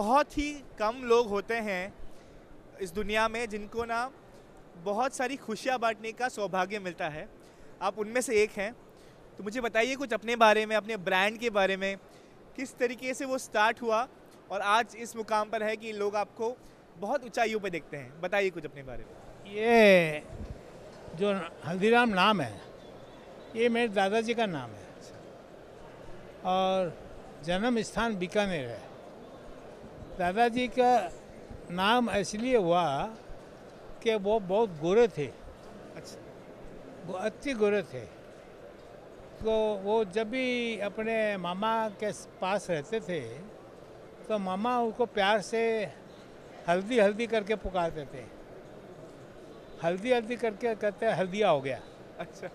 बहुत ही कम लोग होते हैं इस दुनिया में जिनको ना बहुत सारी खुशियाँ बांटने का सौभाग्य मिलता है। आप उनमें से एक हैं। तो मुझे बताइए कुछ अपने बारे में, अपने ब्रांड के बारे में, किस तरीके से वो स्टार्ट हुआ और आज इस मुकाम पर है कि लोग आपको बहुत ऊंचाइयों पर देखते हैं। बताइए कुछ अपने बारे में। ये जो हल्दीराम नाम है, ये मेरे दादाजी का नाम है। और जन्म स्थान बीकानेर है। दादाजी का नाम इसलिए हुआ कि वो बहुत गोरे थे। अच्छा। वो अति गोरे थे। तो वो जब भी अपने मामा के पास रहते थे तो मामा उनको प्यार से हल्दी हल्दी करके पुकारते थे। हल्दी हल्दी करके कहते हल्दिया हो गया। अच्छा।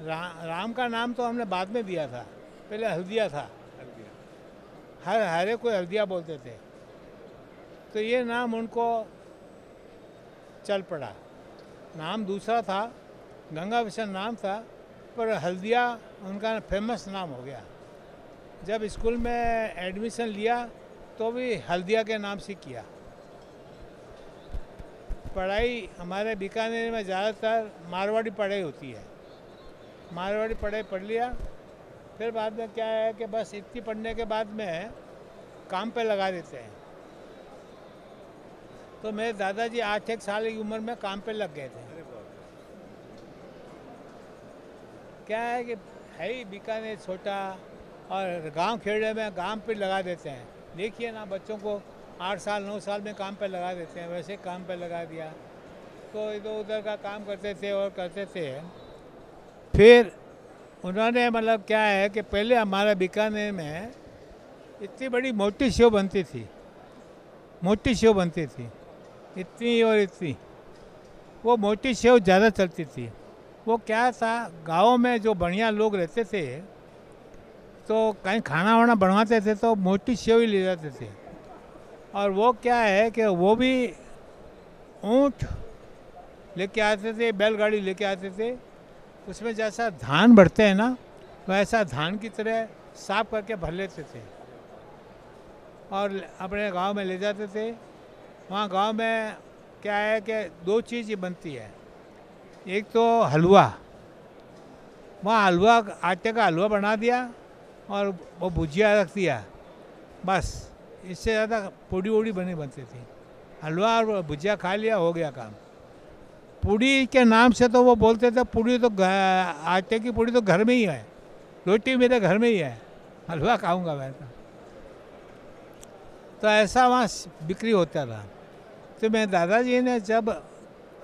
रा, राम का नाम तो हमने बाद में दिया था। पहले हल्दिया था। हर, हरे को हल्दिया बोलते थे। तो ये नाम उनको चल पड़ा। नाम दूसरा था, गंगा विशन नाम था, पर हल्दिया उनका फ़ेमस नाम हो गया। जब स्कूल में एडमिशन लिया तो भी हल्दिया के नाम से किया। पढ़ाई हमारे बीकानेर में ज़्यादातर मारवाड़ी पढ़ाई होती है। मारवाड़ी पढ़ाई पढ़ लिया फिर बाद में क्या है कि बस इतनी पढ़ने के बाद में काम पे लगा देते हैं। तो मेरे दादाजी आठ एक साल की उम्र में काम पे लग गए थे। क्या है कि है ही बीकानेर छोटा और गाँव खेड़े में काम पे लगा देते हैं। देखिए ना बच्चों को आठ साल नौ साल में काम पे लगा देते हैं। वैसे काम पे लगा दिया। तो इधर उधर का काम करते थे और करते थे। फिर उन्होंने मतलब क्या है कि पहले हमारा बीकानेर में इतनी बड़ी मोटी सेव बनती थी, मोटी सेव बनती थी, इतनी और इतनी। वो मोटी सेव ज़्यादा चलती थी। वो क्या था, गाँव में जो बढ़िया लोग रहते थे तो कहीं खाना वाना बनवाते थे तो मोटी सेव ही ले जाते थे। और वो क्या है कि वो भी ऊँट लेके आते थे, बैलगाड़ी लेके आते थे उसमें जैसा धान भरते हैं ना, वैसा धान की तरह साफ़ करके भर लेते थे। और अपने गाँव में ले जाते थे। वहाँ गाँव में क्या है कि दो चीज़ बनती है। एक तो हलवा। वहाँ हलवा, आटे का हलवा बना दिया और वो भुजिया रख दिया। बस, इससे ज़्यादा पूड़ी वूड़ी बनी बनती थी। हलवा और भुजिया खा लिया, हो गया काम। पूड़ी के नाम से तो वो बोलते थे, पूड़ी तो आटे की पूड़ी तो घर में ही है। रोटी मेरे घर में ही है। हलवा खाऊँगा मैं तो। तो ऐसा वहाँ बिक्री होता था तो मेरे दादाजी ने जब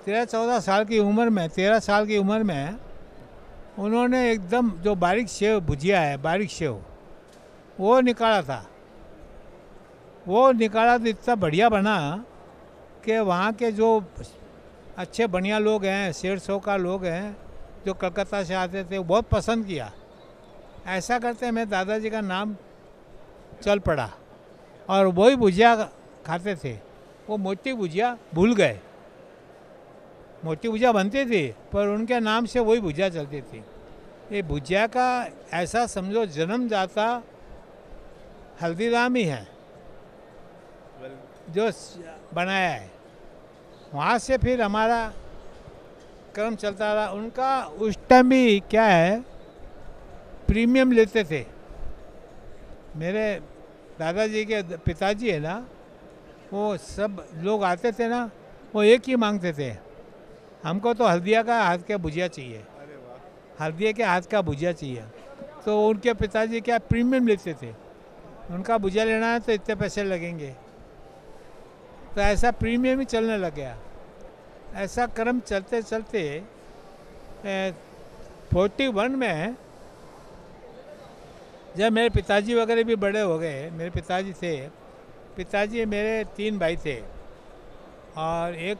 तेरह चौदह साल की उम्र में, तेरह साल की उम्र में उन्होंने एकदम जो बारीक सेव, भुजिया है, बारीक सेव, वो निकाला था। वो निकाला तो इतना बढ़िया बना कि वहाँ के जो अच्छे बढ़िया लोग हैं शेर सौ का लोग हैं जो कलकत्ता से आते थे वो बहुत पसंद किया। ऐसा करते मैं दादाजी का नाम चल पड़ा और वही भुजिया खाते थे। वो मोटी भुजिया भूल गए। मोटी भुजिया बनती थी पर उनके नाम से वही भुजिया चलती थी। ये भुजिया का ऐसा समझो जन्मदाता हल्दीराम ही है जो बनाया है। वहाँ से फिर हमारा क्रम चलता रहा। उनका उस टाइम भी क्या है प्रीमियम लेते थे। मेरे दादाजी के पिताजी है ना वो सब लोग आते थे ना वो एक ही मांगते थे। हमको तो हल्दिया का हाथ का भुजिया चाहिए। हल्दिया के हाथ का भुजिया चाहिए। तो उनके पिताजी क्या प्रीमियम लेते थे। उनका भुजिया लेना है तो इतने पैसे लगेंगे। तो ऐसा प्रीमियम ही चलने लग गया। ऐसा क्रम चलते चलते फोर्टी वन में जब मेरे पिताजी वगैरह भी बड़े हो गए, मेरे पिताजी थे, पिताजी मेरे तीन भाई थे और एक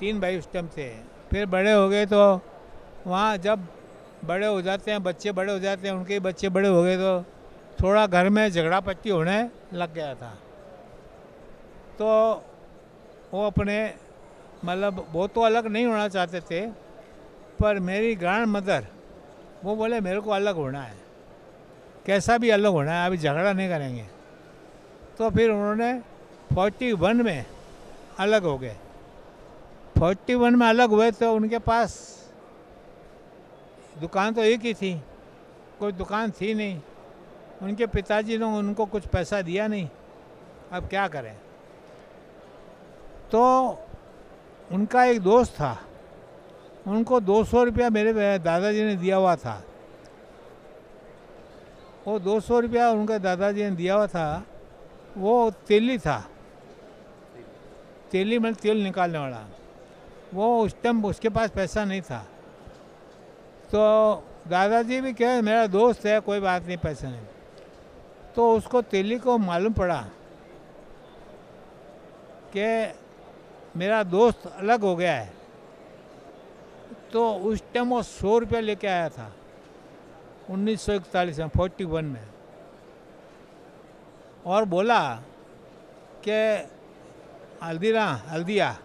तीन भाई उस टाइम थे। फिर बड़े हो गए तो वहाँ जब बड़े हो जाते हैं, बच्चे बड़े हो जाते हैं, उनके बच्चे बड़े हो गए तो थोड़ा घर में झगड़ा पट्टी होने लग गया था। तो वो अपने मतलब वो तो अलग नहीं होना चाहते थे, पर मेरी ग्रैंड मदर वो बोले, मेरे को अलग होना है। कैसा भी अलग होना है, अभी झगड़ा नहीं करेंगे। तो फिर उन्होंने फोर्टी वन में अलग हो गए। फोर्टी वन में अलग हुए तो उनके पास दुकान तो एक ही थी, कोई दुकान थी नहीं। उनके पिताजी ने उनको कुछ पैसा दिया नहीं, अब क्या करें? तो उनका एक दोस्त था। उनको दो सौ रुपया मेरे दादाजी ने दिया हुआ था। वो दो सौ रुपया उनके दादाजी ने दिया हुआ था। वो तेली था। तेली में तेल निकालने वाला। वो उस टाइम उसके पास पैसा नहीं था। तो दादाजी भी कहे, मेरा दोस्त है, कोई बात नहीं, पैसा नहीं। तो उसको तेली को मालूम पड़ा कि मेरा दोस्त अलग हो गया है। तो उस टाइम वो सौ रुपया लेके आया था, उन्नीस सौ इकतालीस में फोर्टी वन में। और बोला कि हल्दीरा हल्दिया,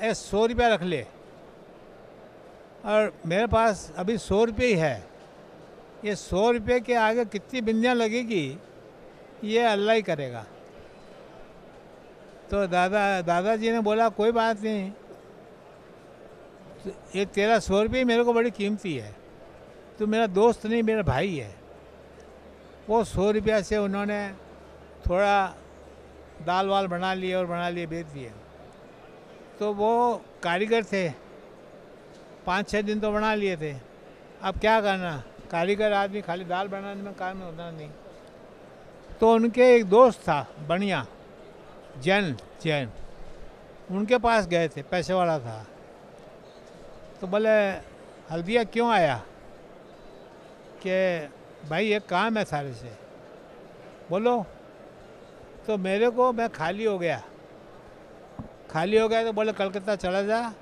ए, सौ रुपया रख ले। और मेरे पास अभी सौ रुपये ही है। ये सौ रुपये के आगे कितनी बिंदियाँ लगेगी, ये अल्लाह ही करेगा। तो दादा दादाजी ने बोला, कोई बात नहीं। तो ये तेरा सौ रुपये मेरे को बड़ी कीमती है। तो मेरा दोस्त नहीं, मेरा भाई है। वो सौ रुपया से उन्होंने थोड़ा दाल वाल बना लिए और बना लिए, बेच दिए। तो वो कारीगर थे। पाँच छः दिन तो बना लिए थे। अब क्या करना? कारीगर आदमी खाली दाल बनाने में काम होता नहीं। तो उनके एक दोस्त था बढ़िया जैन जैन। उनके पास गए थे, पैसे वाला था। तो बोले, हल्दिया क्यों आया? कि भाई एक काम है सारे से। बोलो तो मेरे को, मैं खाली हो गया। खाली हो गया तो बोले, कलकत्ता चला जा।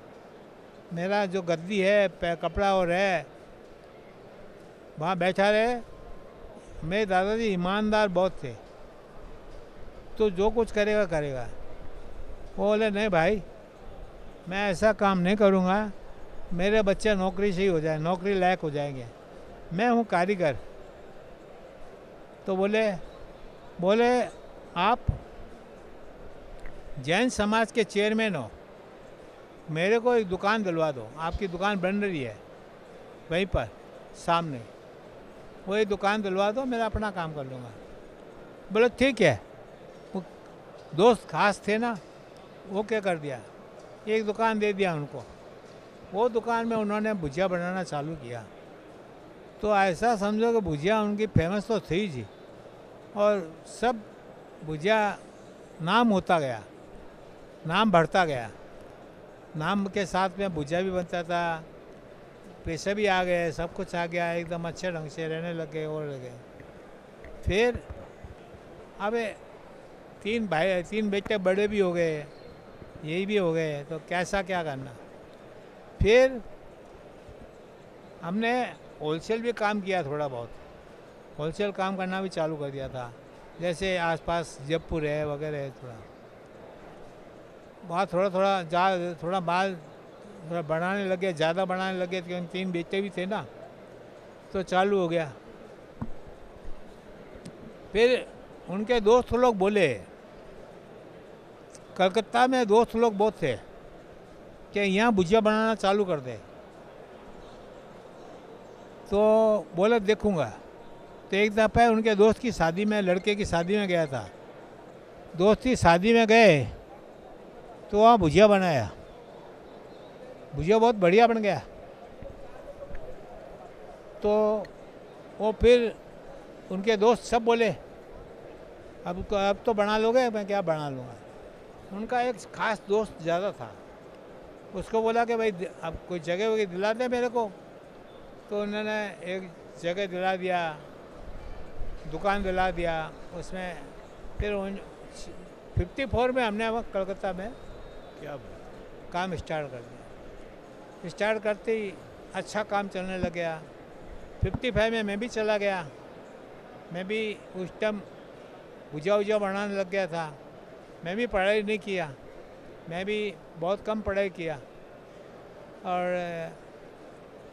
मेरा जो गद्दी है कपड़ा और है, वहाँ बैठा रहे। मेरे दादाजी ईमानदार बहुत थे। तो जो कुछ करेगा करेगा। वो बोले, नहीं भाई, मैं ऐसा काम नहीं करूँगा। मेरे बच्चे नौकरी से ही हो जाए, नौकरी लायक हो जाएँगे। मैं हूँ कारीगर। तो बोले बोले, आप जैन समाज के चेयरमैन हो। मेरे को एक दुकान दिलवा दो। आपकी दुकान बन रही है, वहीं पर, सामने। वो एक दुकान दिलवा दो, मेरा अपना काम कर लूँगा। बोले, ठीक है। दोस्त खास थे ना, वो क्या कर दिया? एक दुकान दे दिया उनको। वो दुकान में उन्होंने भुजिया बनाना चालू किया। तो ऐसा समझो कि भुजिया उनकी फ़ेमस तो थी जी, और सब भुजिया नाम होता गया, नाम बढ़ता गया। नाम के साथ में भुजिया भी बनता था, पैसे भी आ गए, सब कुछ आ गया, एकदम अच्छे ढंग से रहने लगे, और लगे। फिर, अब तीन भाई, तीन बेटे बड़े भी हो गए, यही भी हो गए तो कैसा क्या करना? फिर हमने होलसेल भी काम किया थोड़ा बहुत। होलसेल काम करना भी चालू कर दिया था। जैसे आसपास जयपुर है, वगैरह है थोड़ा। वहाँ थोड़ा थोड़ा जा, थोड़ा माल थोड़ा बढ़ाने लगे ज़्यादा बढ़ाने लगे क्योंकि तीन बेटे भी थे ना तो चालू हो गया। फिर उनके दोस्त लोग बोले कलकत्ता में दोस्त लोग बहुत थे कि यहाँ भुजिया बनाना चालू कर दे। तो बोले, देखूँगा। तो एक दफ़ा उनके दोस्त की शादी में, लड़के की शादी में गया था। दोस्त की शादी में गए तो वहाँ भुजिया बनाया। भुजिया बहुत बढ़िया बन गया। तो वो फिर उनके दोस्त सब बोले, अब अब तो बना लोगे, मैं क्या बना लूँगा? उनका एक खास दोस्त ज़्यादा था। उसको बोला कि भाई अब कोई जगह वगैरह दिला दे मेरे को। तो उन्होंने एक जगह दिला दिया दुकान दिला दिया। उसमें फिर उन फिफ्टी फोर में हमने कलकत्ता में क्या काम स्टार्ट कर दिया। स्टार्ट करते ही अच्छा काम चलने लग गया। फिफ्टी फाइव में मैं भी चला गया। मैं भी उस टाइम भुजा उजा बनाने लग गया था। मैं भी पढ़ाई नहीं किया। मैं भी बहुत कम पढ़ाई किया। और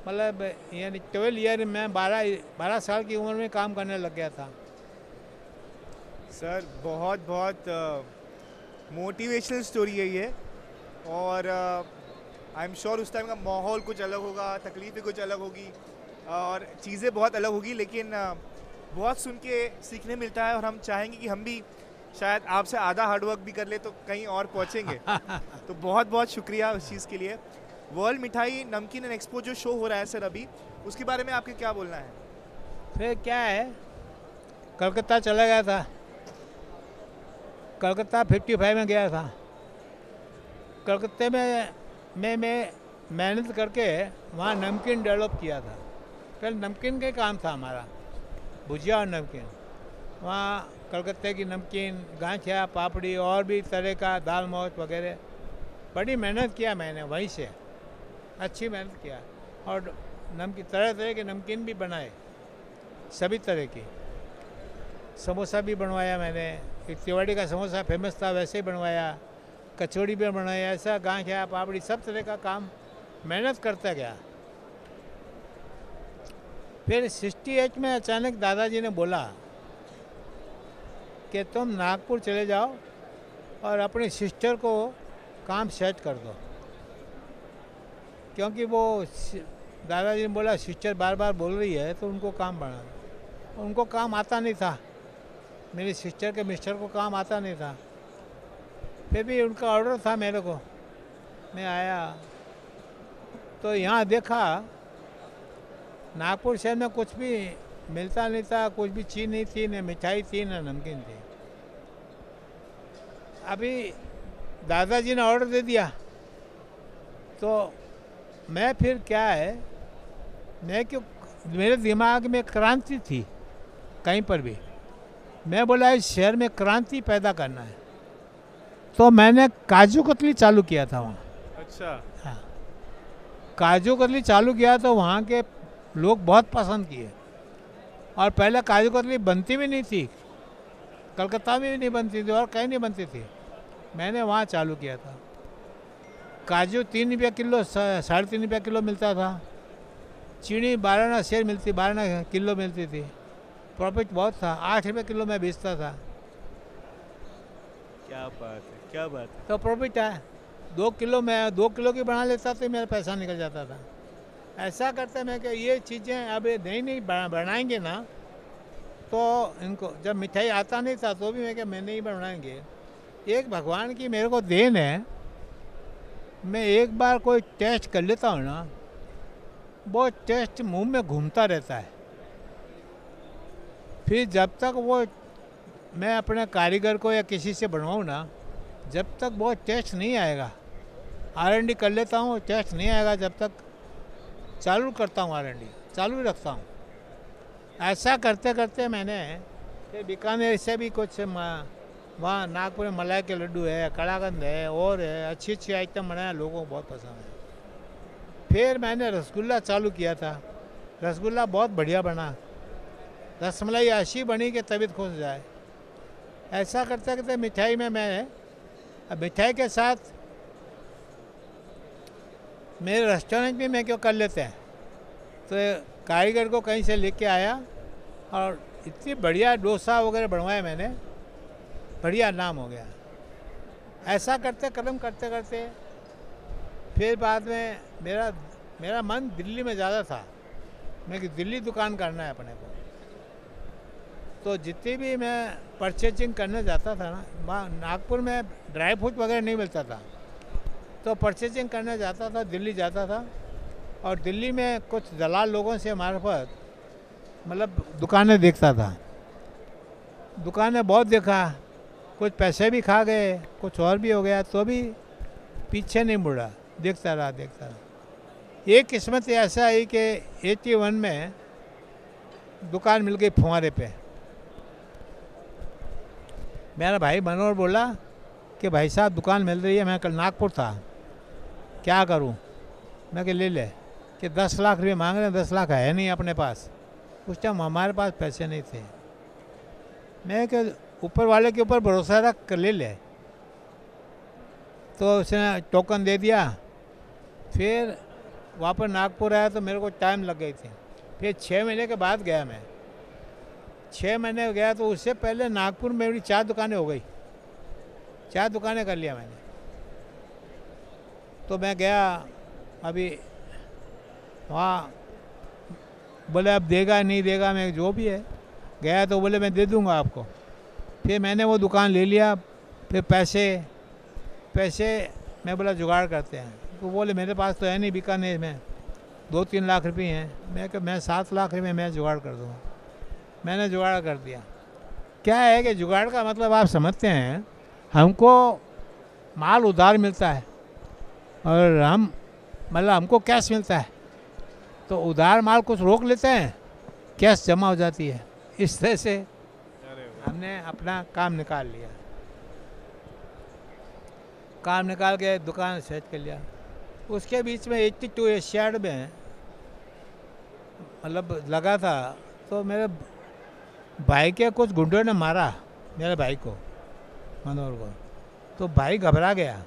मतलब यानी ट्वेल्व ईयर मैं बारह बारह साल की उम्र में काम करने लग गया था। सर, बहुत बहुत मोटिवेशनल स्टोरी है ये। और आई एम श्योर उस टाइम का माहौल कुछ अलग होगा, तकलीफ़ें कुछ अलग होगी, और चीज़ें बहुत अलग होगी, लेकिन बहुत सुन के सीखने मिलता है और हम चाहेंगे कि हम भी शायद आपसे आधा हार्डवर्क भी कर ले तो कहीं और पहुँचेंगे। तो बहुत बहुत शुक्रिया उस चीज़ के लिए। वर्ल्ड मिठाई नमकीन एंड एक्सपो जो शो हो रहा है सर अभी उसके बारे में आपके क्या बोलना है? फिर क्या है? कलकत्ता चला गया था। कलकत्ता 55 में गया था। कलकत्ते में मैं मैं मेहनत करके वहाँ नमकीन डेवलप किया था। पहले नमकीन का काम था हमारा भुजिया और नमकीन वहाँ कलकत्ते की नमकीन, गांठिया, पापड़ी और भी तरह का दाल मोच वगैरह। बड़ी मेहनत किया मैंने वहीं से। अच्छी मेहनत किया। और नमकीन तरह तरह के नमकीन भी बनाए। सभी तरह की। समोसा भी बनवाया मैंने। एक तिवाड़ी का समोसा फ़ेमस था, वैसे ही बनवाया। कचौड़ी भी बनाया ऐसा गांठिया, पापड़ी, सब तरह का काम मेहनत करता गया। फिर सिक्सटी में अचानक दादाजी ने बोला कि तुम नागपुर चले जाओ और अपनी सिस्टर को काम सेट कर दो। क्योंकि वो दादाजी ने बोला सिस्टर बार बार बोल रही है तो उनको काम बना उनको काम आता नहीं था। मेरी सिस्टर के मिस्टर को काम आता नहीं था। फिर भी उनका ऑर्डर था मेरे को। मैं आया। तो यहाँ देखा, नागपुर शहर में कुछ भी मिलता नहीं था, कुछ भी चीज़ नहीं थी, न मिठाई थी, न नमकीन थी। अभी दादाजी ने ऑर्डर दे दिया। तो मैं फिर क्या है मैं क्यों मेरे दिमाग में क्रांति थी कहीं पर भी। मैं बोला इस शहर में क्रांति पैदा करना है। तो मैंने काजू कतली चालू किया था वहाँ। अच्छा। हाँ। काजू कतली चालू किया तो वहाँ के लोग बहुत पसंद किए। और पहले काजू कतली बनती भी नहीं थी कलकत्ता में भी नहीं बनती थी और कहीं नहीं बनती थी। मैंने वहाँ चालू किया था। काजू तीन रुपया किलो साढ़े तीन रुपया किलो मिलता था। चीनी बारह ना शेर मिलती बारह ना किलो मिलती थी। प्रॉफिट बहुत था आठ रुपये किलो में बेचता था। क्या बात है क्या बात है। तो प्रॉफिट है। दो किलो में दो किलो की बना लेता तो मेरा पैसा निकल जाता था। ऐसा करते मैं कि ये चीज़ें अब नई नई बनाएँगे ना तो इनको जब मिठाई आता नहीं था तो भी मैं क्या मैं नहीं बनाएँगे। एक भगवान की मेरे को देन है। मैं एक बार कोई टेस्ट कर लेता हूँ ना, वो टेस्ट मुँह में घूमता रहता है। फिर जब तक वो, मैं अपने कारीगर को या किसी से बनवाऊँ ना, जब तक वो टेस्ट नहीं आएगा आर एन डी कर लेता हूँ टेस्ट नहीं आएगा जब तक चालू करता हूँ आर एन डी चालू रखता हूँ। ऐसा करते करते मैंने बीकानेर से भी कुछ वहाँ नागपुर में मलाई के लड्डू है कड़ाकंद है, और है अच्छी अच्छी आइटम बनाया, लोगों को बहुत पसंद है। फिर मैंने रसगुल्ला चालू किया था। रसगुल्ला बहुत बढ़िया बना। रसमलाई ऐसी बनी कि तबीयत खुश जाए। ऐसा करते करते मिठाई में मैं, अब मिठाई के साथ मेरे रेस्टोरेंट भी मैं क्यों कर लेते हैं? तो कारीगर को कहीं से लेके आया और इतनी बढ़िया डोसा वगैरह बनवाया मैंने। बढ़िया नाम हो गया। ऐसा करते, कदम करते करते, फिर बाद में मेरा मेरा मन दिल्ली में ज़्यादा था। मैं कि दिल्ली दुकान करना है अपने को। तो जितनी भी मैं परचेजिंग करने जाता था ना, वहाँ नागपुर में ड्राई फ्रूट वगैरह नहीं मिलता था। तो परचेजिंग करने जाता था, दिल्ली जाता था और दिल्ली में कुछ दलाल लोगों से मार्फत मतलब दुकानें देखता था। दुकानें बहुत देखा कुछ पैसे भी खा गए, कुछ और भी हो गया तो भी पीछे नहीं मुड़ा। देखता रहा देखता रहा। एक किस्मत ऐसा आई कि एटी वन में दुकान मिल गई फुहारे पे। मेरा भाई मनोहर बोला कि भाई साहब, दुकान मिल रही है, मैं कल नागपुर था। क्या करूँ? मैं कि ले ले, कि दस लाख रुपये मांग रहे हैं, दस लाख है नहीं अपने पास। उस टाइम हमारे पास पैसे नहीं थे। मैं कि ऊपर वाले के ऊपर भरोसा रख कर ले ले। तो उसने टोकन दे दिया। फिर वापस नागपुर आया तो मेरे को टाइम लग गई थी। फिर छः महीने के बाद गया मैं। छः महीने गया तो उससे पहले नागपुर में मेरी चार दुकानें हो गई। चार दुकानें कर लिया मैंने। तो मैं गया, अभी वहाँ बोले, अब देगा नहीं देगा, मैं जो भी है। गया तो बोले, मैं दे दूँगा आपको। फिर मैंने वो दुकान ले लिया, फिर पैसे पैसे मैं बोला, जुगाड़ करते हैं। तो बोले, मेरे पास तो है नहीं बीकानेर में दो तीन लाख रुपये हैं। मैं कहा, मैं सात लाख रुपये मैं जुगाड़ कर दूँ मैंने जुगाड़ कर दिया। क्या है कि जुगाड़ का मतलब आप समझते हैं, हमको माल उधार मिलता है और हम मतलब हमको कैश मिलता है। तो उधार माल कुछ रोक लेते हैं, कैश जमा हो जाती है। इस तरह से हमने अपना काम निकाल लिया। काम निकाल के दुकान सेट कर लिया। उसके बीच में एट्टी टू एशियाड में मतलब लगा था तो मेरे भाई के कुछ गुंडों ने मारा, मेरे भाई को, मनोहर को। तो भाई घबरा गया।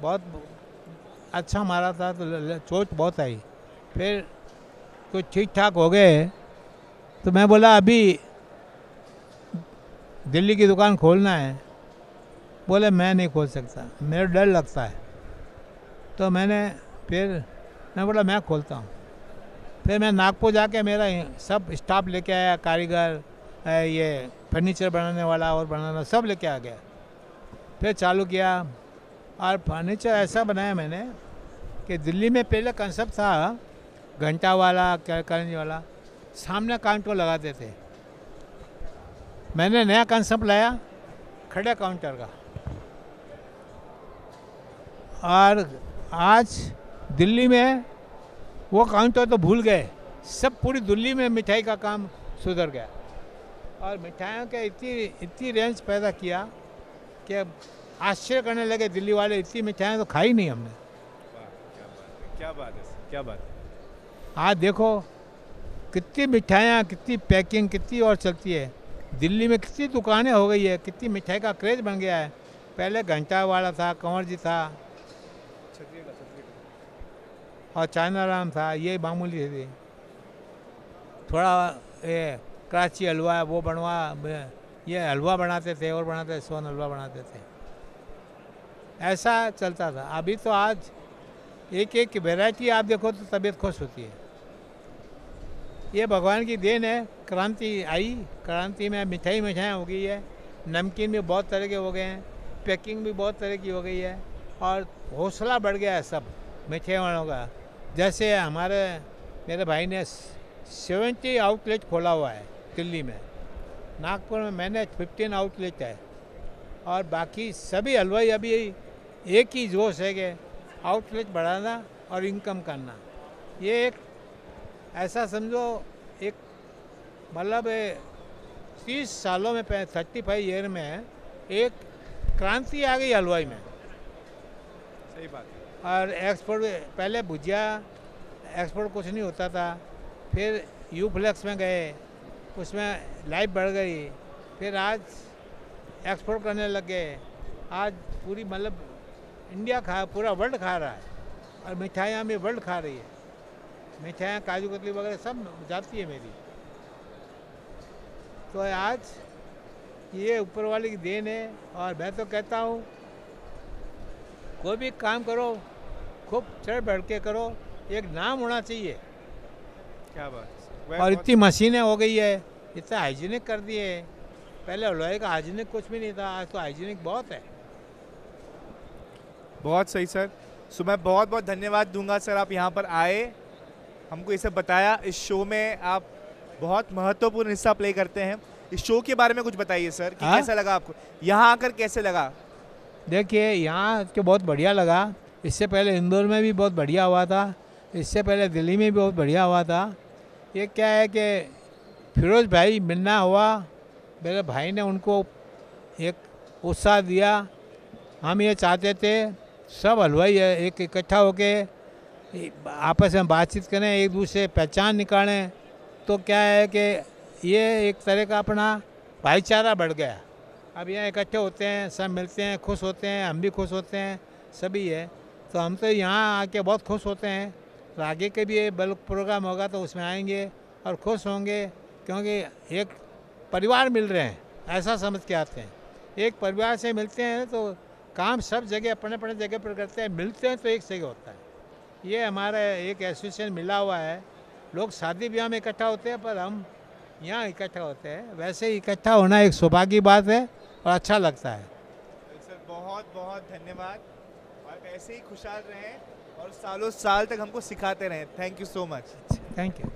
बहुत अच्छा मारा था तो चोट बहुत आई। फिर कुछ ठीक ठाक हो गए तो मैं बोला, अभी दिल्ली की दुकान खोलना है। बोले, मैं नहीं खोल सकता। मेरा डर लगता है। तो मैंने फिर मैं बोला, मैं खोलता हूँ। फिर मैं नागपुर जाके मेरा सब स्टाफ लेके आया, कारीगर ये फर्नीचर बनाने वाला और बनाना, सब लेके आ गया। फिर चालू किया और फर्नीचर ऐसा बनाया मैंने कि दिल्ली में पहले कंसेप्ट था, घंटा वाला, क्या करने वाला, सामने काउंटर लगाते थे। मैंने नया कंसेप्ट लाया खड़े काउंटर का। और आज दिल्ली में वो काउंटर तो भूल गए सब पूरी दिल्ली में मिठाई का काम सुधर गया। और मिठाइयों के इतनी इतनी रेंज पैदा किया कि आश्चर्य करने लगे दिल्ली वाले इतनी मिठाइयाँ तो खाई नहीं हमने। क्या बात है क्या बात है। आज देखो कितनी मिठाइयाँ कितनी पैकिंग कितनी और चलती है। दिल्ली में कितनी दुकानें हो गई है, कितनी मिठाई का क्रेज बन गया है। पहले घंटा वाला था, कंवर जी था। और चाइना राम था, ये मामूली थी। थोड़ा ये कराची हलवा, वो बनवा, ये हलवा बनाते थे, और बनाते सोन हलवा बनाते थे। ऐसा चलता था। अभी तो आज एक एक वैरायटी आप देखो तो तबीयत खुश होती है। ये भगवान की देन है। क्रांति आई। क्रांति में मिठाई मिठाई हो गई है। नमकीन भी बहुत तरह के हो गए हैं। पैकिंग भी बहुत तरह की हो गई है और हौसला बढ़ गया है सब मिठाई वालों का। जैसे हमारे, मेरे भाई ने सेवेंटी आउटलेट खोला हुआ है दिल्ली में। नागपुर में मैंने फिफ्टीन आउटलेट है। और बाकी सभी हलवाई अभी एक ही जोश है कि आउटलेट बढ़ाना और इनकम करना। ये एक ऐसा समझो एक मतलब तीस सालों में थर्टी फाइव ईयर में एक क्रांति आ गई हलवाई में। सही बात है। और एक्सपोर्ट पहले भुजिया एक्सपोर्ट कुछ नहीं होता था। फिर यू फ्लेक्स में गए उसमें लाइफ बढ़ गई। फिर आज एक्सपोर्ट करने लग गए। आज पूरी मतलब इंडिया खा पूरा वर्ल्ड खा रहा है। और मिठाइयाँ भी वर्ल्ड खा रही है। मिठाइयाँ काजू कतली वगैरह सब जाती है मेरी। तो आज ये ऊपर वाले की देन है और मैं तो कहता हूँ कोई भी काम करो खूब चढ़ बढ़ के करो एक नाम होना चाहिए। क्या बात और इतनी मशीनें हो गई है इतना हाइजीनिक कर दिए है। पहले हलवाई का हाइजीनिक कुछ भी नहीं था आज तो हाइजीनिक बहुत है। बहुत सही सर। सो मैं बहुत बहुत धन्यवाद दूँगा सर आप यहाँ पर आए। हमको ये सब बताया। इस शो में आप बहुत महत्वपूर्ण हिस्सा प्ले करते हैं। इस शो के बारे में कुछ बताइए सर कि हाँ? कैसा लगा आपको? यहाँ आकर कैसे लगा? देखिए यहाँ के बहुत बढ़िया लगा। इससे पहले इंदौर में भी बहुत बढ़िया हुआ था। इससे पहले दिल्ली में भी बहुत बढ़िया हुआ था। ये क्या है कि फिरोज भाई मिलना हुआ। मेरे भाई ने उनको एक उत्साह दिया। हम ये चाहते थे सब हलवाई एक इकट्ठा होके आपस में बातचीत करें, एक दूसरे पहचान निकालें तो क्या है कि ये एक तरह का अपना भाईचारा बढ़ गया। अब यहाँ इकट्ठे होते हैं, सब मिलते हैं, खुश होते हैं, हम भी खुश होते हैं, सभी है। तो हम तो यहाँ आके बहुत खुश होते हैं। तो आगे के भी बल्क प्रोग्राम होगा तो उसमें आएँगे और खुश होंगे, क्योंकि एक परिवार मिल रहे हैं, ऐसा समझ के आते हैं। एक परिवार से मिलते हैं तो काम सब जगह अपने अपने जगह पर करते हैं, मिलते हैं तो एक जगह होता है। ये हमारा एक एसोसिएशन मिला हुआ है। लोग शादी ब्याह में इकट्ठा होते हैं पर हम यहाँ इकट्ठा होते हैं। वैसे ही इकट्ठा होना एक सौभाग्य की बात है और अच्छा लगता है। सर बहुत बहुत धन्यवाद। और ऐसे ही खुशहाल रहें और सालों साल तक हमको सिखाते रहें। Thank you so much thank you